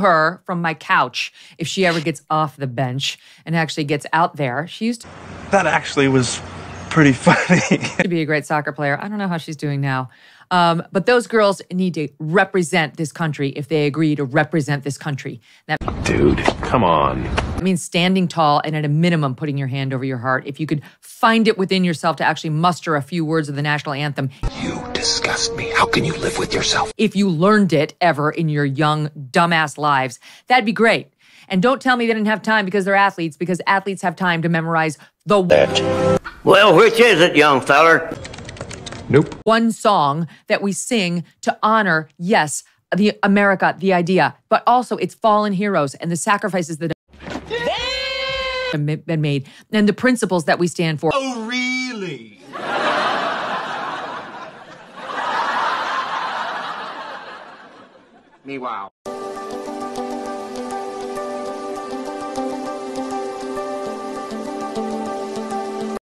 her from my couch if she ever gets off the bench and actually gets out there. She used to- That actually was pretty funny. to be a great soccer player. I don't know how she's doing now. Um, but those girls need to represent this country if they agree to represent this country. That Dude, come on. means standing tall and at a minimum putting your hand over your heart. If you could find it within yourself to actually muster a few words of the national anthem, You disgust me. How can you live with yourself? if you learned it ever in your young, dumbass lives, that'd be great. And don't tell me they didn't have time because they're athletes, because athletes have time to memorize the Well, which is it, young feller? Nope. one song that we sing to honor, yes, the America, the idea, but also its fallen heroes and the sacrifices that have been made and the principles that we stand for. Oh, really? Me wow.